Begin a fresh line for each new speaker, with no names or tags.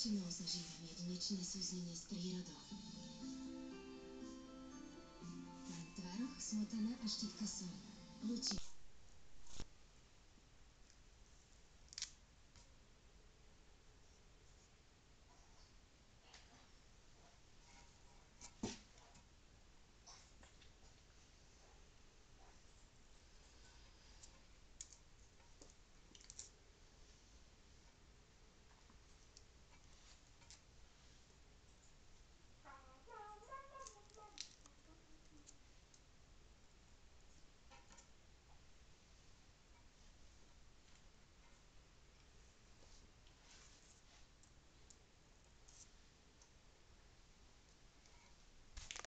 Většinou zažívám jedinečné souznění s přírodou. Mám tvaroh, smotana a štítka soli. Lučí